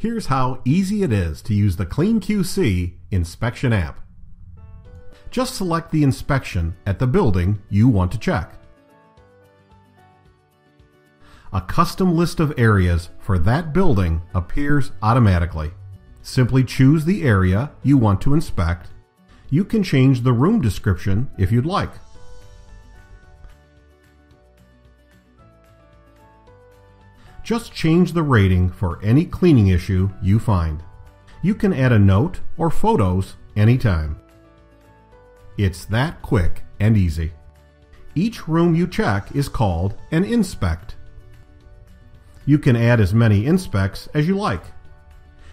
Here's how easy it is to use the CleanQC inspection app. Just select the inspection at the building you want to check. A custom list of areas for that building appears automatically. Simply choose the area you want to inspect. You can change the room description if you'd like. Just change the rating for any cleaning issue you find. You can add a note or photos anytime. It's that quick and easy. Each room you check is called an inspect. You can add as many inspects as you like,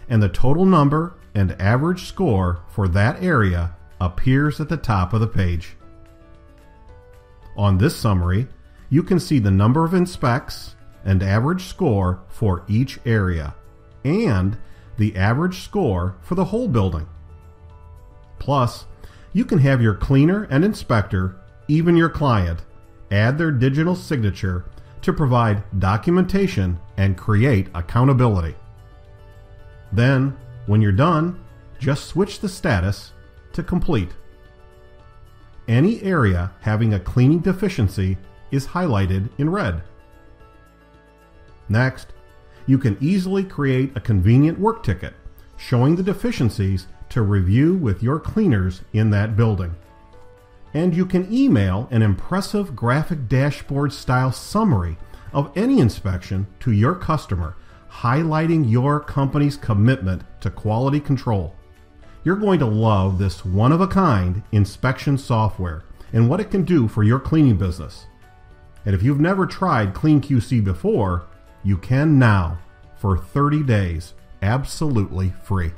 and the total number and average score for that area appears at the top of the page. On this summary, you can see the number of inspects, and average score for each area, and the average score for the whole building. Plus, you can have your cleaner and inspector, even your client, add their digital signature to provide documentation and create accountability. Then, when you're done, just switch the status to complete. Any area having a cleaning deficiency is highlighted in red. Next, you can easily create a convenient work ticket showing the deficiencies to review with your cleaners in that building. And you can email an impressive graphic dashboard style summary of any inspection to your customer, highlighting your company's commitment to quality control. You're going to love this one of a kind inspection software and what it can do for your cleaning business. And if you've never tried CleanQC before, you can now for 30 days absolutely free.